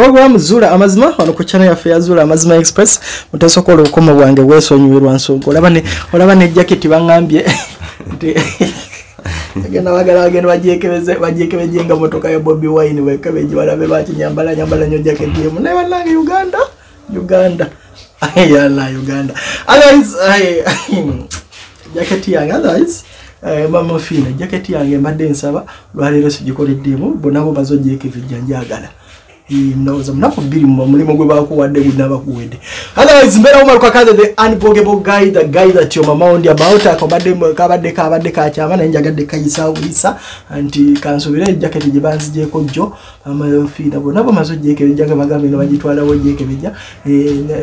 program zuula amazima wano ku channel yaffe ya zuula amazima express mutesokola obukomo bwange bwesonyiwirwa nsonga. Olaba ne jaketi baŋŋambye. Nti agenda bagala bagenda bajekebeje nga motoka ya bobi wine bekebeje balabe bakinyambala nyambala nyo jaketi emu. Naye bannange uganda uganda. Yala uganda. Otherwise jaketi yange otherwise eh, mama fina jaketi yange mbadde nsaba lwaleero sigikoleddemu bonabo bazo jekebejja njagala ndowooza munaku bbiri mu mulimu gwe bakuwadde gulina bakuwedde otherwise mbeera omalukakaze the unbogable guy the guy that your mama ondi about kabadde kabadde kakyama naye njagadde kayisa buyisa nti kansubire jaketi gye banzijeko jjo amafiina bonna bamaze ojekebejja nga bagambye nebagitwalawo ojekebejja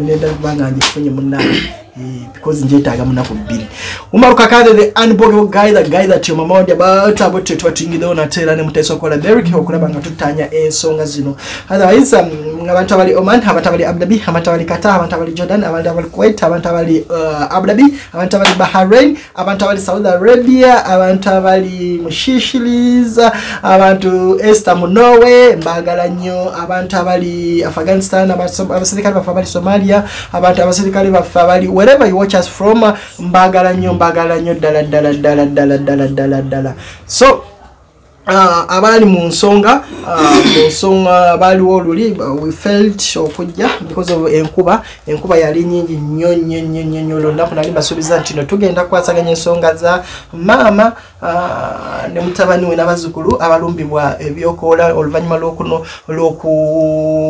nedabanga ngifunye munnaye because njetaaga munaku bbiri umarukakathe the unbogable guy the guy that your mama wadi about abo twe tubatuyingirewo nate era ne kwa okukola derek okulaba nga tutanya ensonga zino. Otherwise um, abantu abali oman abantu abali abdabi abantu abali qatar abantu abali jordan abantu abali kuwait abantu abali uh, abdabi abantu abali bahrain abantu abali saudi arabia abantu abali mushishiliz abantu esther mu norway mbagala nnyo abantu abali afghanistan abaserikale baffe abali somalia abantu abaserikale baffe abali wherever you watch us from uh, mbagala nnyo mbagala nnyo ddala ddala ddala ddala ddala ddala ddala. So Uh, abaali mu nsonga uh, mu nsonga abaaliwo oluli uh, we felt okujja because of enkuba. Enkuba yali nyingi nnyo nnyo nnyo nnyo nnyo. Olunaku nali mbasuubiza nti no tugenda kukwasaganya ensonga za maama uh, ne mutabani we n'abazzukulu abalumbibwa ebyokoola oluvannyuma lw'okuno lw'okulonda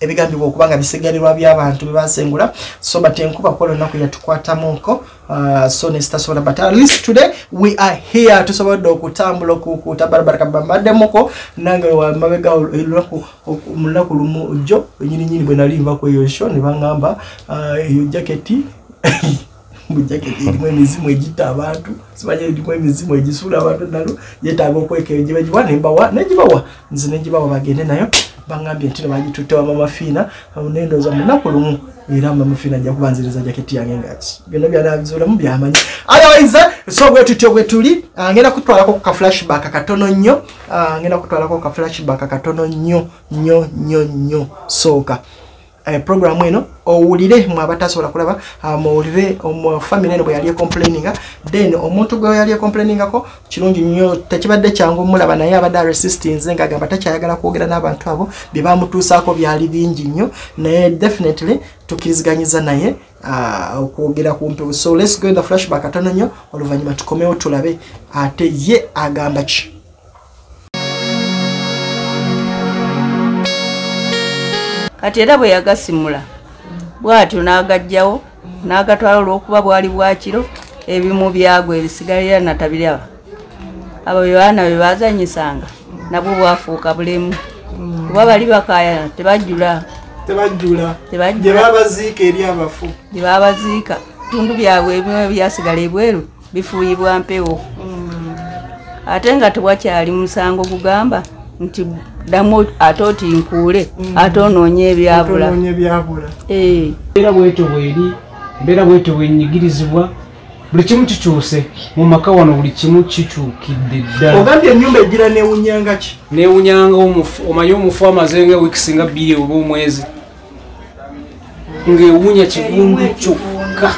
ebigambibwa okuba nga bisigalirwa by'abantu bebasengula so but enkuba kwa olunaku yatukwatamuko uh, so nesitasobola but at least today we are here. Tusobodde okutambula okukuuta barabaraka bambaddemuko nange wamabega mu lunaku lumu jjo enyininyini bwe nali nvaku eyo sho ne baŋŋamba uh, eyo jaketi mujaketi erimu emizimu egitta abantu simanye erimu emizimu egisuula abantu nalo yetaaga okwekera gyebagiwa nembawa negibawa nze negibawa bagende nayo baŋambye nti nebagituttewa mamafiina nendooza munaku lumu era mamafiina ajja kubanziriza jaketi yange ngati byonna byanabizuulamu byamanyi otherwise so bwe tutyo bwe tuli ah, ngenda kutwalako ku kaflashback katono nnyo ah, ngenda kutwalako ku kaflashback katono nnyo nnyo nnyo nnyo sooka programu eno owulire mwe abatasobola kulaba ah, muwulire omufamily eno bwe yali ecomplaininga then omuntu gwe yali ecomplainingako kirungi nnyo tekibadde kyangu mulaba naye abadde aresistinze ng'agamba takyayagala kwogera n'abantu abo bye bamutuusaako byali bingi nnyo naye definitely tukkiriziganyiza naye ah, okwogera ku mpewo. So let's go in the flashback katono nnyo oluvannyuma tukomewo tulabe ate ye agamba ki kati era bwe yagasimula bw'atyo n'agajjawo n'agatwala olw'okuba bwali bwakiro ebimu byagwa ebisigalira natabiraba abo bye baana bye bazanyisanga nabwo bwafuuka bulemu. Kuba bali bakaayana tebajjula. Tebajjula. Tebajjula. babaziika eri abafu. Gye baabaziika. Bitundu byabwe ebimu ebyasigala ebweru bifuuyibwa mpewo. Ate nga tewakyali musango gugamba nti ddamu ate oti nkuule ate onoonye ebyabula. Eh. mbeera bwetyo bweri mbeera bwetyo bwenyigirizibwa buli kimu kikyuse. Mu maka wano buli kimu kikyukidde ddala. Ogambye ennyumba egira newunyanga ki? Newunyanga omufu omanyi omufu amaze nga wiiki nga bbiri oba omwezi. Ng'ewunya kivundu kyokka.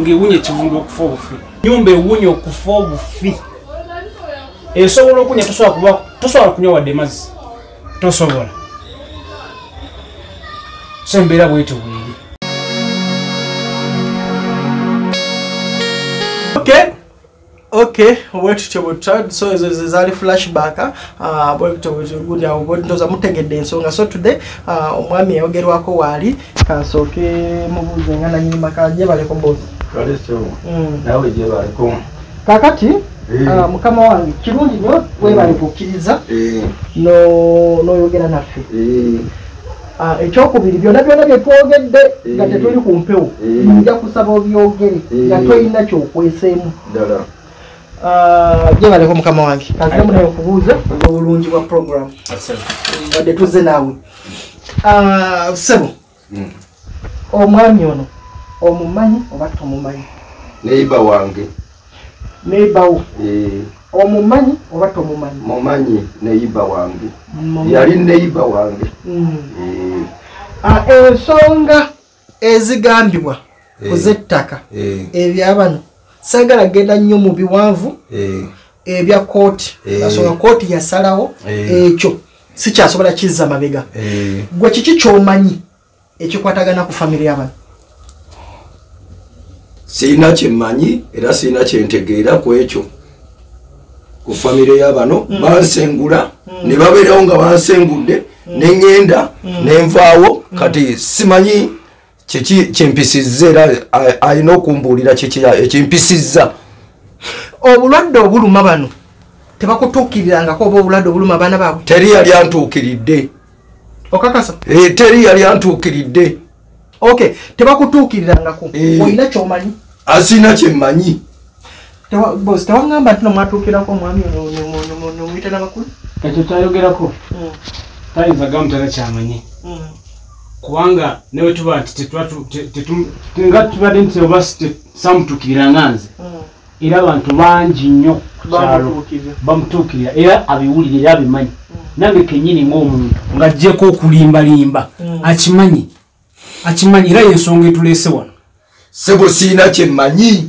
Ng'ewunya ekivundu okufa obufi. Nyumba ewunya okufa obufi esobola okunya tosobola kunywa wadde mazzi. Tosobola. So embeera bwetyo bweri. Okay. Okay bwetutyo so ezo ze zaali flashback ah, bwetutyo bwetugundi awo bwentoza mutegedde ensonga. So today ah, omwami yayogerwako waali kasooke mubuuze nga nanyini maka bosi kaleso Mm. nawe gye baliko kakati mukama wange kirungi nyo webale kukkiriza no- n'oyogera naffe. Ah, ekyokubiri byonna byonna byetwogedde nga Eh. tetuli ku mpewo Eh. nja kusaba obyogere nga Eh. tolina kyokweseemu. Ddala gyebaleko mukama wange. Kazemu naye okubuuza. Obulungi bwa program wadde tuzze naawe. Ah, sebo. Omwami ono omumanyi oba tomumanyi? Neiba wange nebawo Eh, omumanyi oba tomumanyi? Mumanyi neiba wange. Yali neiba wange. Mm. Eh, Ah, ensonga ezigambibwa Eh. kuzettaka ebyabano sagala genda nnyo mu biwanvu ebya kooti ensonga kooti yasalawo ekyo. Sikyasobola kizza mabega. Gwe kiki kyomanyi ekikwatagana ku famire yabano siina kyemmanyi era siina kyentegeera ku ekyo. Ku famire y'abano bansengula ne babeerawo nga bansengudde neŋŋenda nenvaawo kati simanyi kyempisizza era alina okumbuulira kiki ekimpisizza obulwadde obuluma bano tebakutuukirirangako oba obulwadde obuluma abaana baabwe? Teri yali antuukiridde. Okakasa. Eh, teri yali antuukiridde ok tebakutuukirirangako Eh. olina kyomanyi? Asina kyemmanyi Tewa- bosi tewaŋŋamba nti nomwatuukirako omwami nomuyita n'abakulu? Ekyo kyayogerako tayinza gamu terakyamanyi kubanga newe tuba nti nga tubadde nti oba samutuukirira nga nze. Era abantu bangi nnyo ku kyalo. Bamutuukirira. bamutuukirira era abiwulire era abimanyi. Nange kenyini ngaomuntu ng'ajjeko okulimbalimba. Akimanyi akimanyi era yensonga etuleese wano. Sebo siina kyemmanyi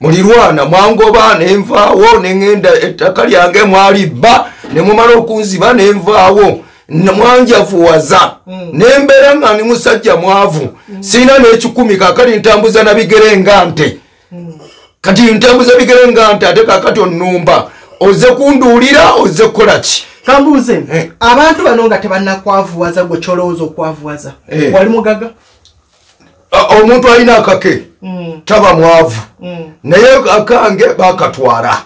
mulirwana mwangoba nenvaawo neŋŋenda ettaka lyange mwalibba nemumala okunziba nenvaawo mwanjavuwaza nembeera nga ndi musajja mwavu. Siina n'ekikumi kakati ntambuza na bigere nga nte kati ntambuza bigere nga nte ate kakati onnumba. Ozze kunduulira ozze kukola ki kambuuze Eh. abantu bano nga tebannakwavuwaza gwe kyolowooza okwavuwaza. Eh. wali mugaga? Omuntu alina akake taba mwavu. Naye akange bakatwala.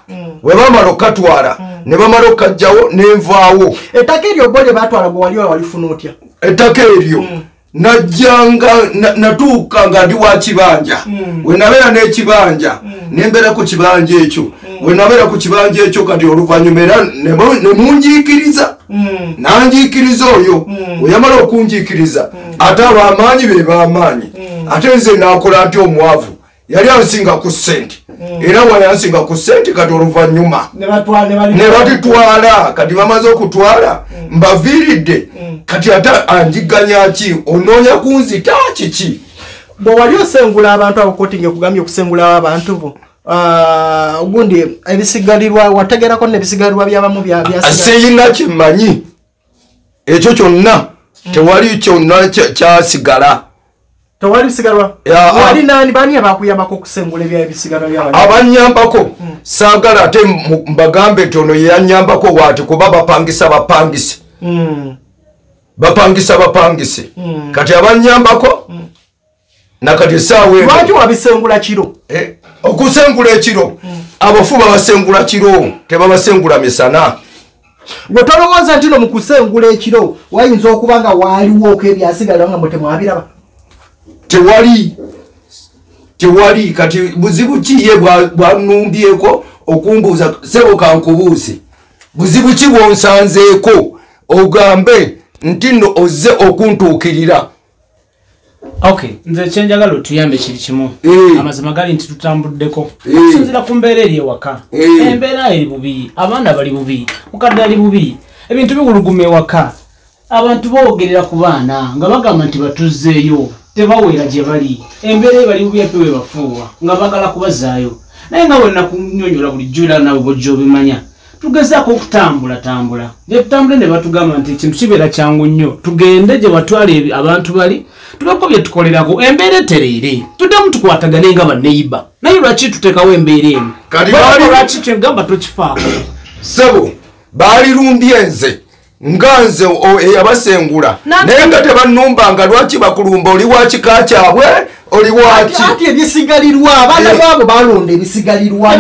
We bamala okatwala ne bamala okajjawo nenvaawo ettaka eryo bo lye batwala gwe wali walifuna otya? Ettaka eryo najjanga na- natuuka nga ndi wa kibanja. We nabeera n'ekibanja nembeera ku kibanja ekyo. We nabeera ku kibanja ekyo kati oluvannyuma era ne mu- ne munjiikiriza. Nanjiikiriza oyo we yamala okunjiikiriza ate abamaanyi be bamaanyi. Ate nze nakola nti omwavu. Yali ansinga ku sente era wayansinga ku sente kati oluvannyuma. Ne batitwala kati bamaze okutwala mbaviiridde. Kati ate anjiganya ki? Onoonya kunzita kiki? Bwe wali osengula abantu abo kooti ngaekugambye okusengulawo abantu bo? Ah, gundi ebisigalirwa wategerako nebisigalirwa byabamu bya- byasigala siyina kyemmanyi ekyo kyonna tewali kyonna kya- kyasigala tewali bisigalwa Ya, ah. wali nani? Bani abakuyambako okusengula ebya- ebisigalwa byaba abanyambako saagala ate mbagambe nti ono yeyanyambako waati kuba bapangisa bapangise. Bapangisa bapangise. Kati abanyambako nakati esaawa lwaki wabisengula kiro? Eh, okusengula ekiro? Abafu babasengula kiro tebabasengula misana. Gwe tolowooza nti no mu kusengula ekiro wayinza okuba nga waliwooko ebyasigalira nga mwe temwabiraba tewali tewali kati buzibu ki ye bwa- bwanumbyeko okumbuuza sebo kankubuuze buzibu ki bwonsanzeeko? Ogambe nti nno ozze okuntuukirira. Okay nze kyenjagala otuyambe kiri kimu. Eh. amazima gali nti tutambuddeko. Eh. okusinzira ku mbeera eri ewaka. Eh. embeera eri bubi abaana bali bubi mukadde ali bubi. Ebintu biwuluguma ewaka. Abantu boogerera ku baana nga bagamba nti batuzzeeyo tebawera gye bali. Embeera ebali bubi ate webafuuwa nga bagala kubazaayo. Naye nga wenakunyonyola bulijjo era nawe bwojja obimanya tugezaako okutambula tambula. Gye tutambule ne batugamba nti ekintu kibeera kyangu nnyo tugende gye batwala ebi- abantu bali tubeko bye tukolerako embeera etereere. Tuddemu tukwatagane nga baneiba naye lwaki tuteekawo embeera emu? Lwaki kyegamba tokifaako? Sebo baalirumbye nze nga nze eyabasengula naye nga tebannumbanga lwaki bakulumba? Oli wa kika kyabwe? Oli waki ati ebisigalirwa abaana Eh. baabo balonda ebisigalirwa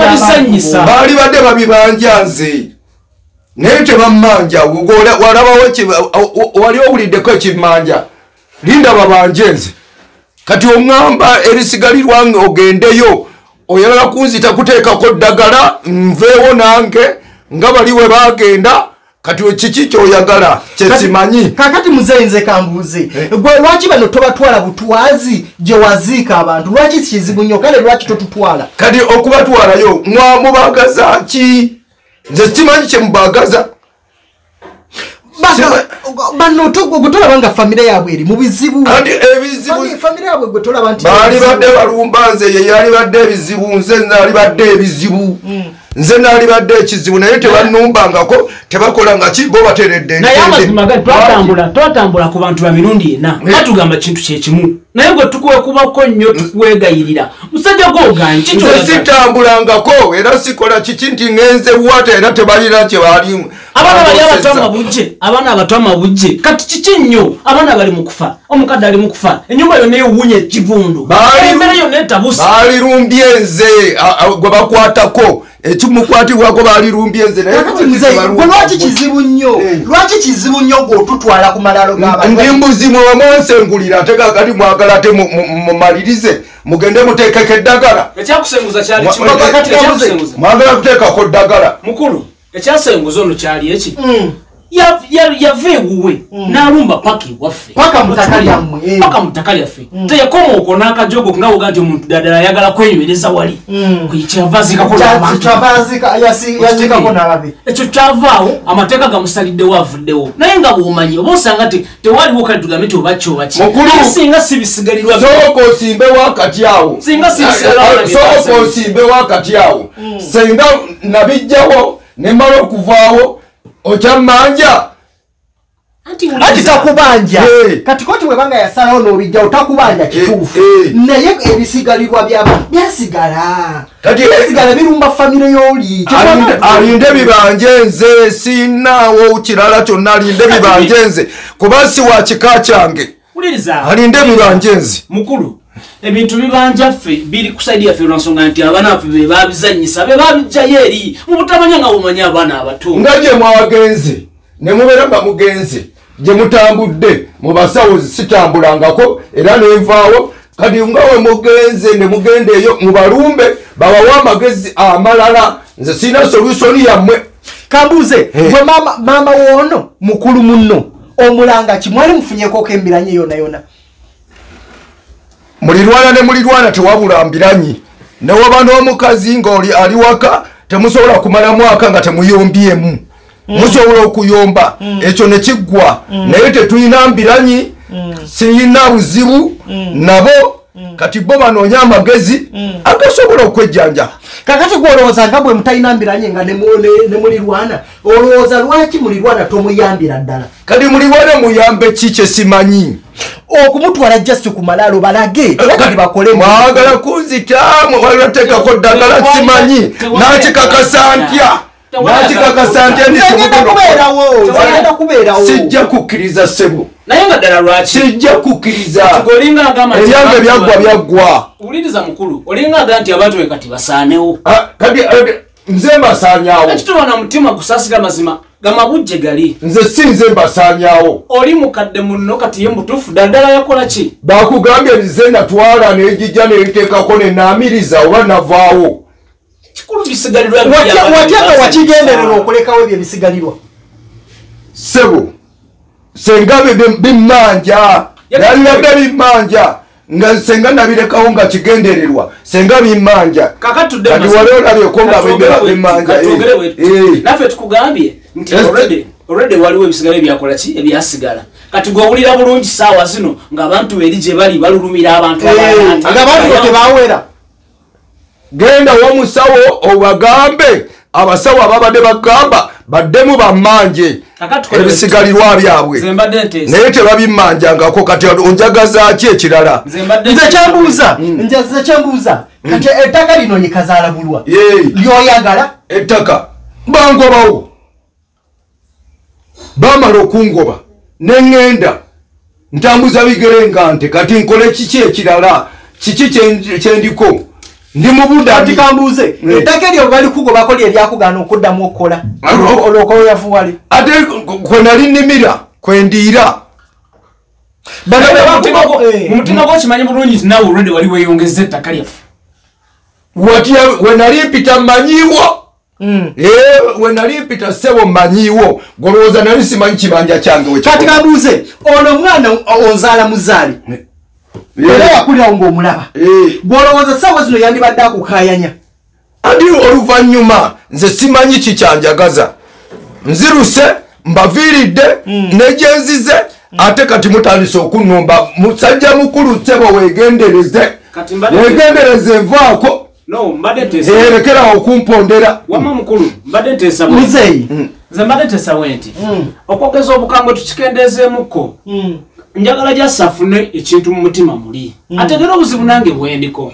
baali badde babibanja nze. Naye tebammanja walabawo wali owuliddeko ekimmanja linda babanje nze. Kati oŋŋamba erisigalirwa nga ogendeyo oyagala kunzita kuteekako ddagala nveewo nange nga bali we bagenda kati kiki kyoyagala? Kyesimanyi? kakati muzeeyinze kambuuze gwe lwaki bano tobatwala butwazi gye waziika abantu? Lwaki kizibu nnyo? Kale lwaki totutwala? Kati okubatwalayo mwamubagaza ki? Nze simanyi kyemubagaza Baga- bano to- gwe tolaba nga famire yaabwe eri mu bizibu. Famire yaabwe gwe tolaba nti baali badde balumba nze ye yali badde ebizibu nze naali badde ebizibu nze naali badde ekizibu naye tebanumbangako tebakolanga ki bo bateredde naye amazima gali twatambula twatambula ku bantu ba mirundi ena. Nga tugamba kintu kyekimu naye gwe tukwekubako nnyo tukwegayirira. Musajja gwoganyi nze sitambulangako era sikola kiki nti ngenze wata era tebalina kyebalimu abaana bali abato amabujje abaana abato amabujje kati kiki nnyo? Abaana bali mu kufa omukadde ali mu kufa. Enyumba yonna ewunya ekivundu embeera yonna etabusa. balirumbye nze gwe bakwatako ekimukwatibwako balirumbye nze naye kakati muzeeyi gwe lwaki kizibu nnyo? Eh. lwaki kizibu nnyo gweotutwala ku g'abantu ndi mbuzi mwamwansengulira ate kakati mwagala ate mu- mu- mumalirize mugende muteekeko eddagala. Mwagala kuteekako ddagala mukulu ekyasenguza ono kyali eki? Mm. Yava ewuwe n'alumba paka ewaffe Paka eh. paka mu ttaka lyaffe teyakoma okwo n'akajogo nga woga nti omuntu ddala ayagala kwenywereza wali. Kyava azikako n'abantu yazikako nalabe ekyo kyavaawo amateeka gamusaliddewo avuddewo. Naye nga bwomanyi oba osanga tewaliwo kale tugambe ti oba kyoba ki. Mukulu. naye singa sibisigalirwa sooka osimbewo akati awo. Singa si Eh, eh, sooka awo. Nabijjawo nemala okuvaawo okyammanja anti takubanja. Eh. kati koti webanga yasalawo n'obijjawo takubanja kituufu. Eh, eh. naye ebisigalirwa byaba byasigala. Byasigala birumba famire y'oli. Alinde- bibanje nze sinaawo kirala kyonna alinde bibanje nze. Kuba si wa kika kyange. Alinde bibanje nze. Mukulu ebintu bibanja ffe biri ku saidi yaffe olwansonga nti abaana baffe be babizanyisa be babijjayo eri mu butamanya nga bumanyi abaana abato. Nga gye mwagenze ne mubeera nga mugenze gye mutambudde mu basawo sitambulangako era nenvaawo kati nga we mugenze ne mugenda eyo mubalumbe babawe amagezi amalala nze sina solusoni yammwe. Kambuuze gwe maama woono mukulu munno omulanga ki? Mwali mufunyekoko embiranye yona yona mulirwana ne mulirwana tewabula mbiranyi. Newaba n'omukazi ngaoli ali waka temusobola kumala mwaka nga temuyombyemu. Musobola okuyomba. Ekyo ne kiggwa. Naye tetulina mbiranyi. Siyina buzibu. Nabo kati bo banoonya amagezi agasobola okwejjanja kakati gwolowooza nga bwe mutalina mbiranye nga ne mu- ne- ne mulirwana olowooza lwaki mulirwana tomuyambira ddala? Kati mulirwane muyambe ki kyesimanyi okumutwala just ku malaalo balage era kati bakole mwagala kunzita mwagalateekako ddagala simanyi? Nakikakasa ntya nakikakasa sijja kukkiriza ssebo naye nga ddala lwaki? Sijja kukkiriza. Ebyange byaggwa byaggwa. Wuliriza mukulu olinga agamba nti abantu we kati basaanewo. Ah, nze mbasaanyaawo ekituba na mutima gusaasira mazima gamabujje gali. Nze si nze mbasaanyaawo oli mukadde muno kati ye mutuufu ddala yakola ki? Bakugambye nze natwala negijja neiteekako nenaamiriza oba navaawo kikulu bisigalirwa watya nga wakigenderera okulekawo ebyo ebisigalirwa? Sebo senga bi- bimmanja nalibadde bimmanja nga senga nabirekawo nga kigendererwa senga tudde Kati wali olabyeko nga bimera bimmanja, eh, eh. naffe tukugambye nti already waliwo ebisigalo ebyakola ki? Ebyasigala. Kati gwowulira bulungi saawa zino ng'abantu eri gye bali balulumira abantu ati- nga bantu tebawera genda womusawo obagambe. Abasawo ababadde bagamba baddemu bammanje ebisigalirwa byabwe. Naye tebabimmanjangako kati onjagazaki ekirala? Nze nteesa- kyembuuza nze nze kyembuuza kati ettaka lino yekazaalabulwa Yee. lyoyagala. Ettaka. Bangobawo bamala okungoba. Neŋŋenda ntambuza bigere nga nte. Kati nkole kiki ekirala? Kiki kye- kyendiko ndi mu kati budani kambuuze Eh. ettaka eryo bali kugobako lye lyakugaana okuddamu okukola. Alo. olwokoyavuwale ate kwe nali nnimira kwendiira Mumutima gwo- eh. mu mutima gwo kimanyi bulungi nti naawe olwedde wali weeyongeza ettaka lyaffe. Watya we nali mpita mmanyiiwo Mm. Eh, we nali mpita ssebo mmanyiiwo golowooza nali simanyi kibanja kyange kati kabuuze ono omwana onzaala muzaali era Eh, yakulirawo ng'omulaba. Eh. gwolowooza saawa zino yandibadde akukayanya ati oluvannyuma nze simanyi kikyanjagaza nziruse mbaviiridde negyenzize ate kati mutandise okunnumba. Musajja mukulu ssebo weegendereze. Weegendereze envaako. No mbadde nteesa erekerawo okumpondera wama mukulu mbadde nteesa nze mbadde nteesa bwe nti okwogeza obukambwe tukikendeezeemuko njagala gyassa afune ekintu mu mutima muli. Ategera obuzibu nange bwendiko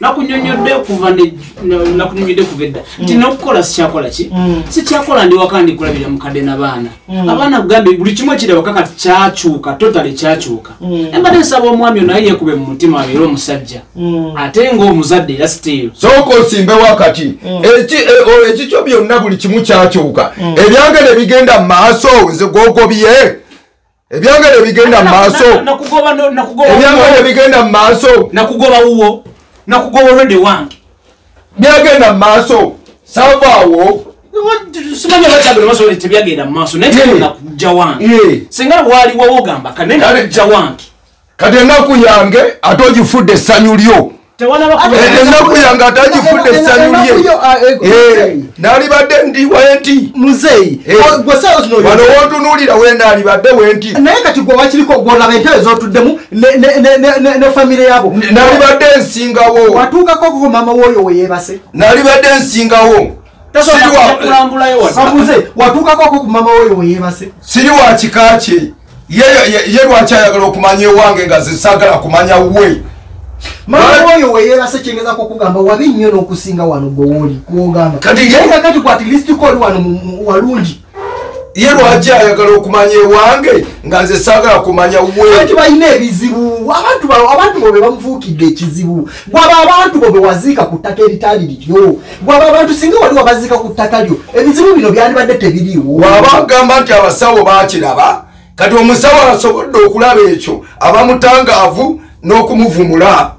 nakunyonyodde kuva ne- ne- nakunyonyodde kuva edda. Nti nokukola sikyakola ki? Sikyakola ndi waka ndikulabira mukadde nabaana abaana kugambe buli kimu ekirabaka kati kyakyuka totale kyakyuka. Embadde nsaba omwami ono naye yekube mu mutima abeere omusajja. Ate ngaomuzadde era sitiiru sooka osimbe wakati. Eki- e- ekikyo byonna buli kimu kyakyuka. Ebyange ne bigenda mu maaso nze gwogobye ebyange ne bigenda mu maaso. wuwo. bigenda mu maaso. Nakugoba wuwo. Nakugoba olwedde wange. Byagenda mu maaso. Savaawo simanyi abakyagala masoole tebyagenda mu maaso. Naye Yeah. tegenda kujja wange. Singa waliwo wogamba kane Kale- nakujja wange. Kati ennaku yange ate ogifudde essanyu lyo Eh, ennaku yange ate agifudde Eno- essanyu lye. ah, eh, Eh, muzeeyi. naalibadde ndi wenti muzeeyi Eh. o- gwe saawa zino wano oyo- wontunuulira we naalibadde wenti naye kati gwe wakiriko gwolaba entebe zotuddemu ne- famire yabo naalibadde nsingawo. Watuukako ko mama woyo weyeebase naalibadde nsingawo. Tasobola Siri wa- kujja kulambulayo wadde. sabuze watuukako ko ku mama woyo weyeebase siri wa kika kye ye ye- ye lwaki ayagala okumanya ewange nga zesaagala kumanya we mama Right. woyo weyeebase kyengezako okugamba wabi nnyo n'okusinga wano gwe wooli gwogamba Kati ye- naye kakati ku atilisti ko oli wano walungi ye lwaki ayagala okumanya ewange nga nze saagala kumanya anti we balina ebizibu abantu ba- abantu bo be bamufuukidde ekizibu. Gwaba abantu bo be waziika ku ttaka eritaali liryo. Gwaba abantu singa wali wabaziika ku ttaka lyo ebizibu bino byandibadde tebiriiwo. Bw'aba agamba nti abasawo baakiraba kati omusawo asobodde okulaba ekyo abamutangaavu n'okumuvumula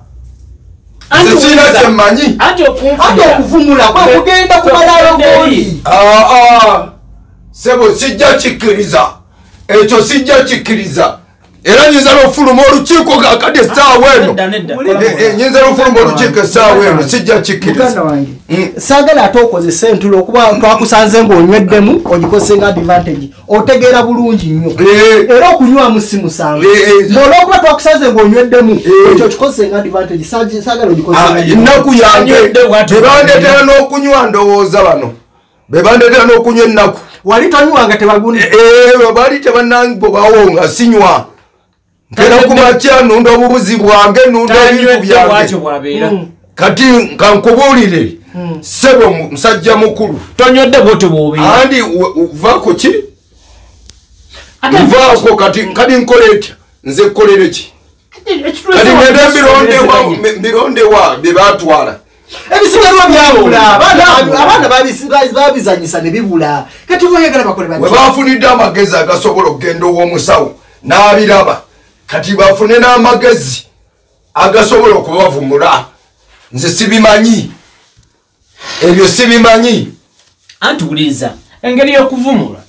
nze owuliriza- kyemmanyi. Anti okuvumula kwe kugenda ku malaalo gooli aa sebo sijja kikkiriza. Ekyo sijja kikkiriza era nyinza n'ofuluma olukiiko kakati essaawa eno. Eh, eh, nyinza n'ofuluma olukiiko essaawa eno sijja kikkiriza Mm. saagala ate okozesa entulo okuba twakusanze ng'onyweddemu ogikosenga advantage. Otegeera bulungi nnyo. Eh, era okunywamu si musango olwokuba twakusanze ng'onyweddemu ekyo kikosenga advantage. Saagi- saagala ah, ogikosenga ennaku yange bebandetera n'okunywa ndowooza bano. Bebandetera n'okunywa ennaku. Wali tonywanga tebagundi Eh, baali tebannangobawo nga sinywa ntera ku makya nunda obubuzi bwange nunda ebintu byange bwabeera. Kati nkankubuulire sebo mu- musajja mukulu. Tonywedde bwotyo bwobeera. Andi vaako ki? Nvaako kati kati nkole etya? Nze kolere ki? Kati wano ngende mbirondewa bye baatwala. Ebisigazwa byabula abaana babizanyisa ne bibula. Kati oyagala bakole bati bafunidde amagezi agasobola okugenda ow'omusawo n'abiraba kati bafune n'amagezi agasobola okubavumula. Nze sibimanyi. Ebyo sibimanyi. Anti wuliriza engeri y'okuvumula.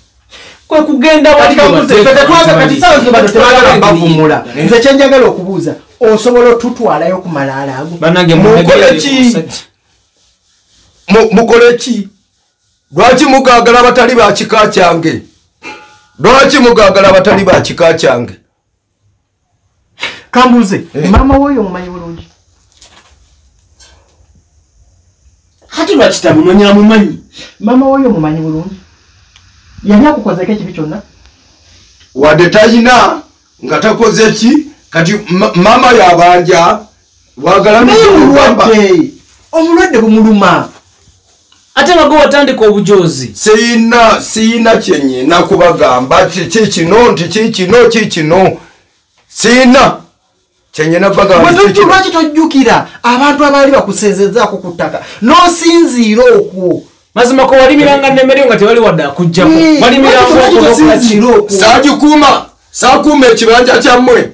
Kwe kugenda wali kati saawa zino bano tebagala mbavumula nze kyenjagala okubuuza osobola otutwalayo ku malaala ago banange Mukole ki? Mu- mukole ki? Lwaki mugaagala abatali ba kika kyange? Lwaki mugaagala abatali ba kika kyange kambuuze maama woyo omumanyi bulungi ati lwakitamumanya mumanyi maama woyo omumanyi bulungi yali akukozeko ekibi kyonna wadde talina nga takoze ki kati ma- maama yabanja wagala naye nokugamba omulwadde bumuluma ate gwe watandika obujozi siyina siyina kyenyina kubagamba kiki kino nti kikino kikino siyina kyenyina bagamba nti kikino. lwaki tojjukira? Abantu abaali bakusenzezaako ku ttaka. N'osinziira okwo. Mazima ko walimiranga nnemeryo nga tewali wadde akugjamu Eh, saagikuuma saakuuma ekibanja kyammwe.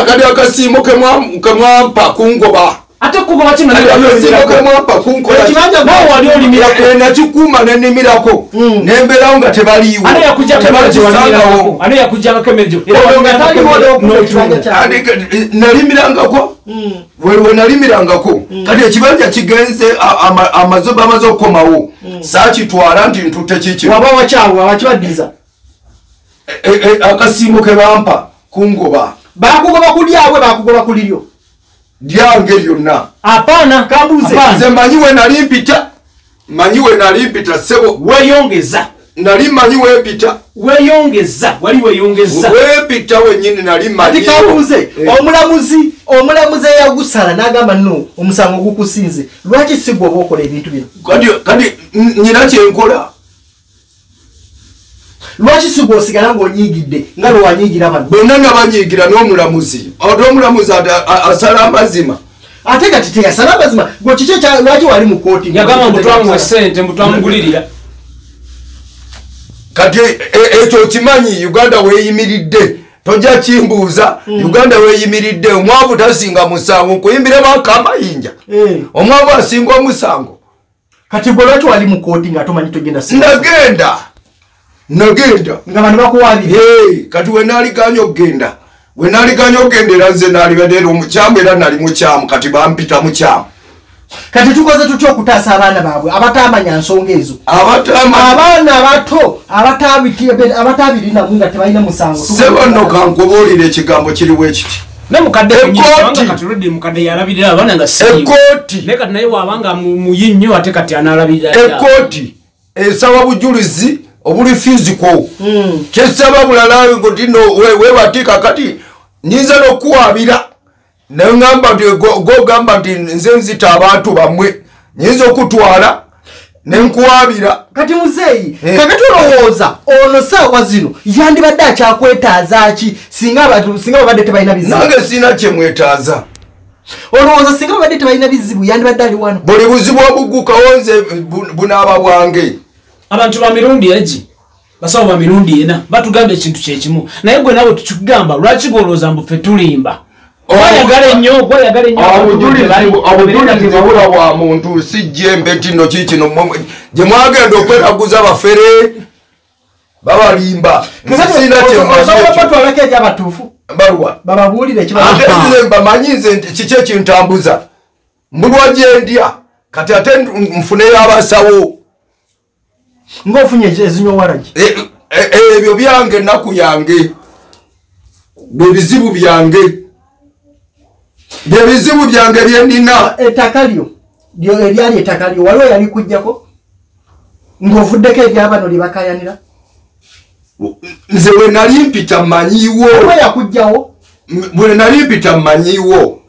Akali akasiimo kemwa- kemwampa kungoba ate kugoba kino simukemwapa kunkola Ekibanja nawe wali olimirako? Eh, nakikuuma nenimirako Mm. nemberawo nga tebaliiwo. Ane yakujjako emere gye walimirako Tebakisangawo. ane yakujjako emere gye era Olwo nga walimirako taliwo emere n'okuba ekibanja n'otunga. kya- Andi kati, nalimirangako? Mm. we we nalimirangako kati ekibanja kigenze a- ama- amaze bamaze okukomawo saakitwala nti ntutte kiki waba wakyawe abakibaddiza E- e- akasiimo ke bampa kungoba. Bakugoba kulyabwe bakugoba kuliryo lyange lyonna apaana. Apaana. nze manyi we nali mpita. Manyi we nali mpita sebo weeyongeza nali manyi wepita weeyongeza wali weeyongeza wepita wenyini nali manyi kambuze omulamuzi omulamuzi eyagusala n'agamba no omusango gukusinze. Lwaki si gwe oba okola ebintu bino? Kati nyina kyenkola lwaki si gwe osigala ng'onyiigidde nga lwe wanyiigira bano? Bonna nabanyiigira n'omulamuzi. Ate omulamuzi asala amazima. Ate kati teyasala amazima. Gwe kiki lwaki wali mu kooti yagamba mbu twamuwa sente mbu twamugulirira kati e- e- ekyo kimanyi uganda weyimiridde tojja kimbuuza. Uganda weyimiridde omwavu tasinga musango nkuyimbire banka amayinja. Eh, omwavu asinga omusango. Kati gwe lwaki wali mu kooti nga tomanyi togenda nagenda nagenda nga bano bakuwabire Hey, kati wenaliganya okgenda. Wenaliganya okgenda era nze nalibadde era omukyamu era nali mukyamu kati bampita mukyamu. Kati tukoze tutya okutaasa abaana baabwe? Abatamanya nsonga ezo. Abatama abaana abato abatabirinamu nga tebalina musango. Sebono kankubuulira ekigambo kiriwo ekiti Ekkooti. ekooti ekooti esaba bujulizi obuli fiziko Mm. kyesaba bulala nti no we- webatiika kati nyinza n'okuwabira neŋamba nti go- gogamba nti nze nzita abantu bammwe. Nyinza okutwala nenkuwabira kati muzeeyi Eh. kakati olowooza ono saawa zino yandibadde akyakwetaaza ki? Singa abantu singa babadde tebalina bizibu. Nange sina kyemwetaaza olowooza singa babadde tebalina bizibu yandibadde ali wano? Buli buzibu obugukawo nze bu- bunaaba bwange abantu ba mirundi egi basawo ba mirundi ena batugamba ekintu kyekimu naye gwe nawe tukigamba lwaki gwolowooza mbu ffe tulimba? Gwayagala ennyo gwayagala ennyo. obujulizi bubula bwa muntu si jembe tino kikino gye mwagenda okweraguza bafere babalimba. Nze sina osobola kyembaekyo batwalako eri abatuufu balwa bababuulire ate ekiba nze mbamanyi nze nti kiki ekintambuza? Mbulwa gyendya kati ate nfuneyo abasawo ngaofunye ezinywa waragi? E- e- ebyo byange ennaku yange byebizibu byange. Byebizibu byange byenina ettaka lyo eryali ettaka lyo waliwo yali kujjako? Ng'ovuddeko eryabano lye bakayanira? Nze we nali mpita mmanyiwo waliwo yakujjawo bwe nali mpita mmanyiwo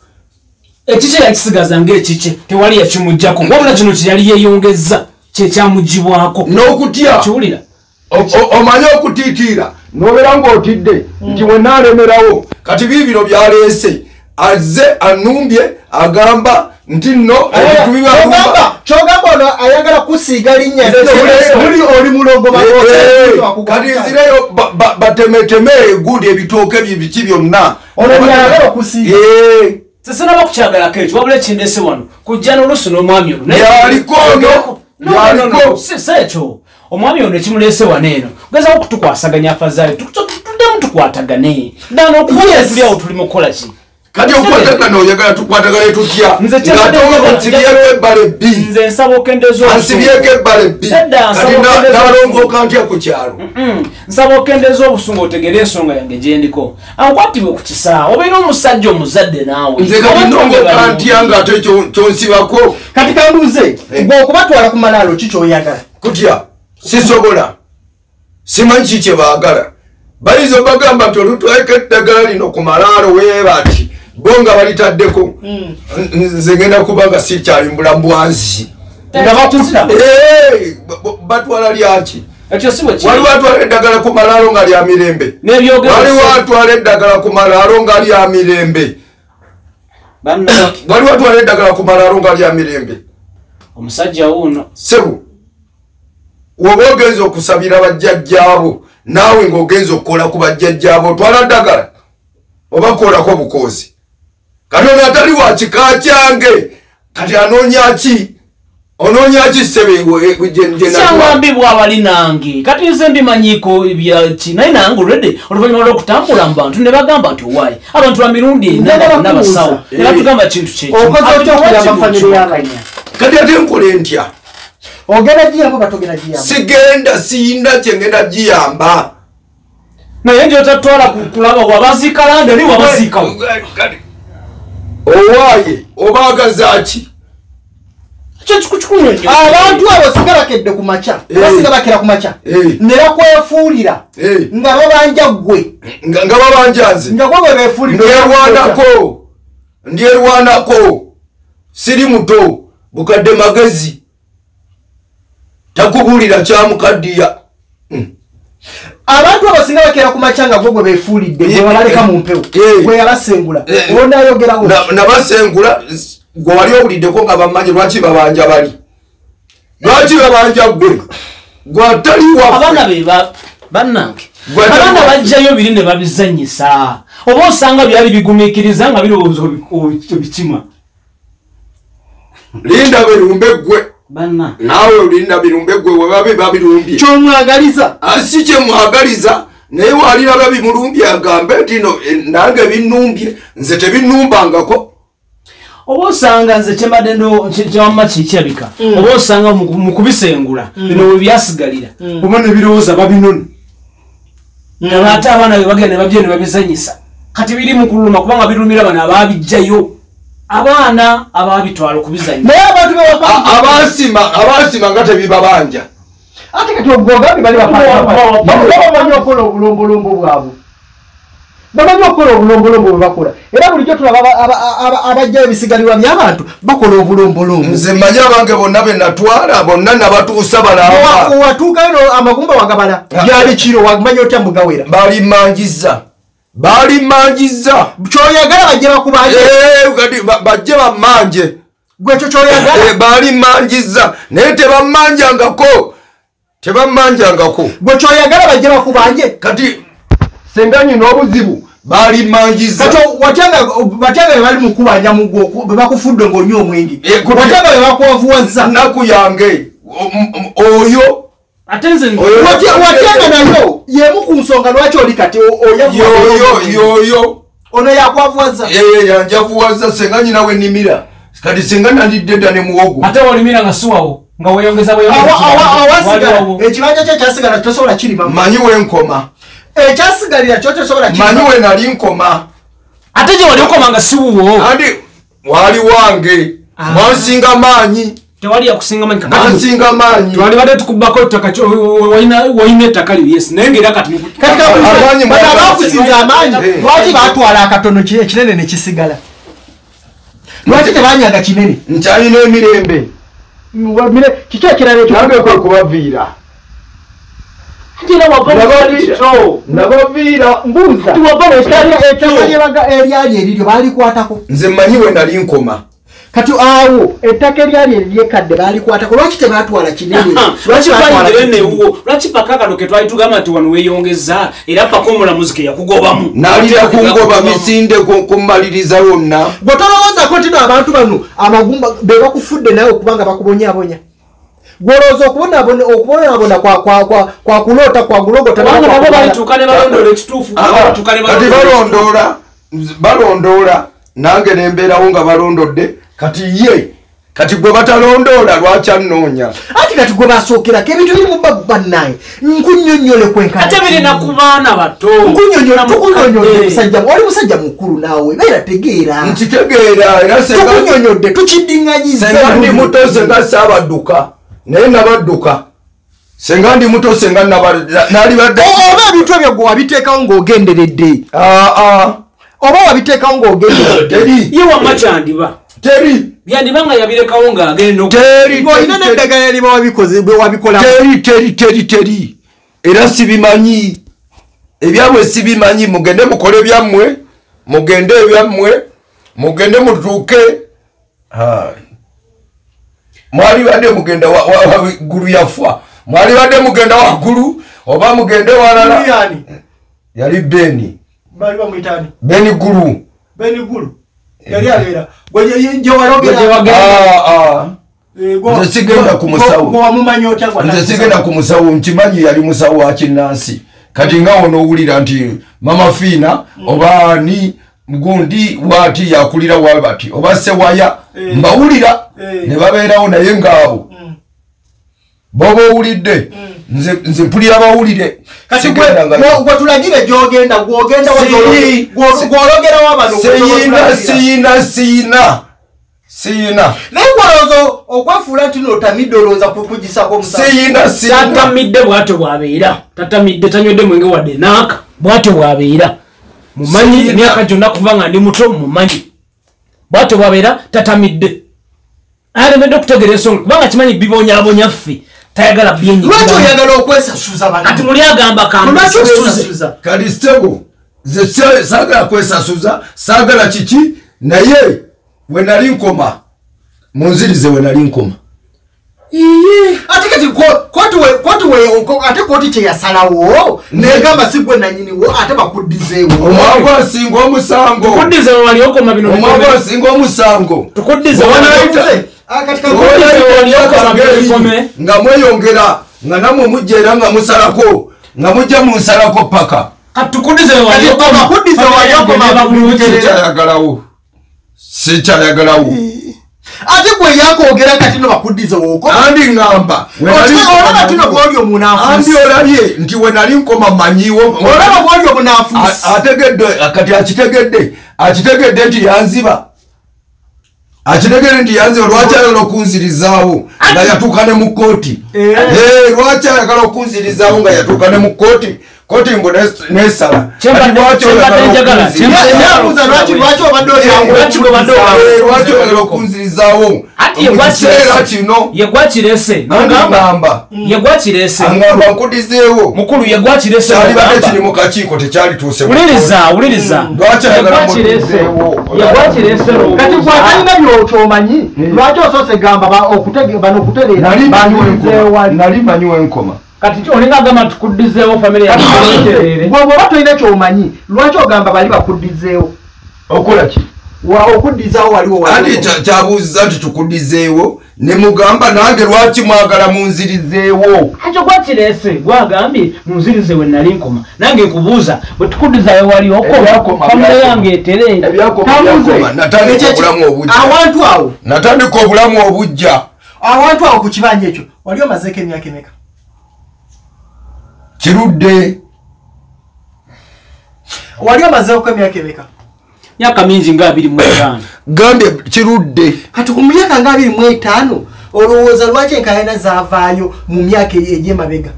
ekikye yakisigaza ngaekikye tewali yakimugjako wabula kino kyeyali yeeyongeza kyekyamugibwako n'okutya. Kiwulira. O- o- omanye okutiitiira nobeera ng'otidde nti we naalemerawo kati biibino byaleese. Azze anumbye agamba nti nno ebintu bibagumba kyogamba ono ayagala kusiiga linnya. Nze nzireyo. oli oli mulogoba kati nzireyo ba- ba- batemeteme gundi ebitooke bye biki byonna. Ono byagala okusiiga. Eh, sesinaba kukyagalako ekyo wabula ekindese wano kujja n'oluusi n'omwami Naye- Yaliko ono, No, yaliko. si ekyo omwami ono ekimulese wano eno gezaho okutukwasaganya afazaayo Tu- tu- tuddemu tukwatagane okubuuza Yes. tuli awo tuli mu kukola ki kati okwatagana oyagala tukwatagane tutya? Nze nga kyabadde tonga njagala- onsibyeko ebbala ebbi nze nsaba okendeeza ansibyeko ebbala ebbi kati na- okwendeeza nalongooka ntya ku kyalo? Nsaba okendeeza obusungu otegere ensonga yange gyendiko ankwatibwe ku kisaawe obeera omusajja omuzadde naawe. Nze kati bali ntya nga ate kyo- kyonsibako? Kati kambuuze Eh. gwe okubatwala ku malaalo ki kyoyagala? Kutya? Sisobola. Simanyi ki kyebaagala bayinza obagamba nti olutwaika eddagala lino ku malaalo weebati bo nga balitaddeko. Mm. N- nze ngenda kuba nga sikyali mbulamu bwansi batwala lyaki waliwo atwala eddagala ku malaalo nga lya mirembe. Waliwo atwala eddagala ku malaalo nga lya mirembe. Waliwo atwala eddagala ku malaalo nga lya mirembe. Omusajja wuuno. Sebu woba ogenza okusabira bajjajjaabo naawe ng'ogenza okukola ku bajjajjaabo otwala ddagala oba kolako bukoozi kati ono atali wa kika kyange kati anoonya ki? Onoonya ki kyangambibwa abali nange. Kati nze mbimanyiko byaki naye nange olwedde oluvannyuma lwokutambula mu bantu ne bagamba nti owaayi abantu bamirundi Njagala enabasawo kubuuza. ne batugamba kintu Okoze otya okuyamba famire y'abanya? kati ate nkole ntya? Ogenda giyamba batogenda giyamba? Sigenda siyina kyengenda giyamba. Naye njotatwala kulaba wabaziikalanda ni wabaziikawo owaaye? Kyekikukikulu nnyo abantu abo singa bakedde ku makya. Eh. basinga bakera ku makya. Eh. ne bakwefuulira Eh. nga babanja ggwe. Nga nga babanjanze nga gwe bwe beefuulira ndyerwanako ndyerwanako siri muto. Bukadde magezi. Takubuulira kyamukaddiya abantu abo singa bakera ku makya nga gwe gwe beefuulidde gwe babaleka eh, mu mpewo gwe yabasengula Na- nabasengula gwe wali owuliddeko nga bamanyi lwaki babanja bali. Lwaki babanja gwe gwe atali abaana waffe be ba- bannange abaana bajjayo biri ne babizanyisa. Oba osanga byali bigumiikiriza nga birowooza obi- obi- obikima. Linda birumbe gwe naawe linda birumbe gwe webabe babirumbye. Kyomwagaliza. Ah, si kyemwagaliza naye waliraba bimulumbye agambe nti no eh, nange binumbye nze tebinumbangako oba osanga nze kyembadde kyewamma kikirabika oba osanga mu kubisengula. Bino we byasigalira. Oba ne birowooza babinoni nga ate abaana be bagenda ne babyo ne babizanyisa kati biri mu kuluma kubanga birumira bano abaabijjayo abaana abaabitwala okubizanyisa naye abantu A- bewapa abasima abasima nga tebibabanja. Ate kati ogogambye bali bamanyi okukola obulombolombo bwabwe. Bamanyi okukola obulombolombo bwe bakola. Era bulijjo tulaba aba- aba- aba- abajjayo ebisigalirwa by'abantu bakola obulombolombo. Nze mmanyi abange bonna be natwala bonna nabatuusa balamba. Watuukayo amagumba wagabala. Byali kiro wamanya otya mugawera balimanjiza balimanjiza kyoyagala bajje bakubanje. Bajje bamanje gwekyo kyoyagala? Balimanjiza naye tebammanjangako. Tebammanjangako. Gwe kyoyagala bajje bakubanje. Kati senga nyina obuzibu watyanga batyanga bwe bali mukubanja mugwo bwe bakufudde ng'onywa omwenge. Eh, kuti- watyanga bwe bakwavuwaza naku yange oyo ate nze watyanga nayo yemu ku nsonga lwaki oli kati yoyo ono yakwavuwaza yanjavuwaza senga nyina wenimira kati senga nalidde dda ne muwogo. Ate walimira nga siwawo nga weyongeza Awa- awa- awasigala waliwawo ekibanja kyo ekyasigala tosobola kirimamu manyi wenkoma ekyasigalira kyo tosobola manyi we nali nkoma. Ate gye wali okoma nga siwuwo. Andi wali wange. Mwansinga maanyi tewali yakusinga manyi kakati mwansinga maanyi twali badde tukubako ettaka kyo- walina walina ettaka lyo yes naye ngaera kati kati Amaanyi. Eh. lwaki batwala akatono ki- ekinene ne kisigala? Lwaki tebanyaga kinene? Nkyalina emirembe. Mire- kiki ekirala ekyo? Nange kwe kubaviira. Nabaviira mbuuza. Ettaka lyebaga eryali eriryo baalikwatako nze mmanyi we nali nkoma kati awo ettaka eryali eryekadde baalikwatako lwaki tebatwala kinene? Lwaki kinene? newuwo lwaki paka kano ke twali tugamba nti wano weeyongeza era paka omulamuzi ke yakugobamu? Nalira kungoba misinde ku- kumaliriza yonna. Gwe tolowoozako tino abantu bano amagumba be bakufudde naye okubanga bakubonyabonya. Gwolowooza okubonabona okubonabona kwa- kwa- kwa- kwa kuloota kwa gulogota kubanga nabo balituuka ne balondola ekituufu Ah, balondoola nange nembeerawo nga balondodde kati ye kati gwe batalondoola lwaki annoonya ati kati gwe basookerako ebintu birimu bannaye. Nkunyonyole kwenkana ate birina ku baana bato. Nkunyonyole Na tukunyonyodde mukadde. musajja oli musajja mukulu naawe beera tegeera. Nkitegeera era tukunyonyodde senga ndi muto senga saabadduka naye nabadduka. Senga ndi muto senga naba- nali badde oba ebintu ebyo gwe wabiteekawo ng'ogenderedde. Ah, ah, oba wabiteekawo ng'ogenderedde. Ye wamma kyandiba teri yandiba nga yabirekawo teri. n'eddagala wabikola teri teri teri teri era sibimanyi. Ebyabwe sibimanyi mugende mukole byammwe mugende ebyammwe mugende mutuuke mwali badde mugenda wa- wa- wa- gulu yafa. Mwali badde mugenda waggulu oba mugende walala. Yali beni beni gulu yali abeera. Ah, ah. Eh, gwe- sigenda ku musawo. sigenda ku musawo nkimanyi yali musawo wa kinnansi kati nga wono owulira nti mama fiina oba ni gundi waati yakulira wa bati oba sewaya Eh. mbawulira Eh. ne babeerawo naye ngaabo boba owulidde. Nze nze mpulira bawulire. Kati Sigenda nga- gwe- gwe tulagire gyogenda gwogenda Si- si- gwologerawo abano siyina siyina siyina naye gwolowooza okwefuula nti notamidde olowooza kugisako omusawo siyina tatamidde bwatyo bwabeera. Tatamidde tanywedde mwenge wadde naaka bwatyo bwabeera. Mumanyi emyaka gyonna kuva nga ndi muto mumanyi. Bwatyo bwabeera tatamidde. Alemedde okutegeera ensonga kubanga kimanyi bibonyabonya ffe tayagala lwaki byenyigiramu oyagala okwesasuza kati muli agamba kati sitego nze sa- saagala kwesasuza saagala kiki? Naye we nali nkoma munzirize we nali nkoma. Ate kati ate koti kyeyasalawo negamba si gwe nanyiniwo ate bakuddizeewo. Omwavu asinga omusango. Bikome. asinga omusango Ah, nga mweyongera nga namwe mujja era nga musalako nga mujja munsalako paka sikyayagalawo. Sikyayagalawo. Ate gwe yakwogera kati no bakuddize wooko andi ngamba olaba manyiwo. gwoli andi omunanfuusi olabye nti we nali nkoma manyiwo olaba gwoli omunanfuusi A- ategedde kati akitegedde akitegedde nti yanziba akitegedde nti yanziba lwaki ayagala okunzirizaawo nga yatuuka ne mu kooti Eh. Eh, lwaki ayagala okunzirizaawo nga yatuuka ne mu kooti kooti mbu nes- nesala. Kyembadde- Kati lwaki kyembadde oyagala njagala, okunziriza- kyembadde- yabuuza lwaki lwaki obadde Lwaki gwe badde otyangu Eh, lwaki oyagala okunzirizaawo ati mu kiseera yegwakirese kino. Yegwakirese andi ngamba? Ngamba yegwakirese angamba nkudizeewo. Mukulu yegwakirese kyali badde kiri mu kakiiko tekyalituuse mu wuliriza wuliriza. Lwaki ayagala yegwakirese mudizeewo? yegwakirese kati gwatalina byokyomanyi lwaki osoose gamba ba- okutege- bano okutereera? Nali banyulizeewo kati olinga agamba tukuddizeewo bwoba tolina kyomanyi lwaki ogamba bali bakuddizeewo? Okola ki? Wa- okuddizaawo waliwo kya- kyabuuziza nti tukudizeewo ne mugamba nange lwaki mwagala munzirizeewo akyo gwakirese gwagambye munzirize we nali nkoma. Nange nkubuuza bwe tukuddizayo wali Ebyakoma, okoma famire byakoma. yange byakoma. natandika Ekyo obulamu obujja. Awantu awo. Natandika obulamu obujja. Awantu awo ku kibanja ekyo. Wali omazeeko emyaka emeka kirudde. Wali omazeeko emyaka emeka? Myaka mingi nga abiri mu etaano. Gambye kirudde. Kati ku myaka nga abiri mu etaano olowooza lwaki enkaayana zaavaayo mu myaka egyemabega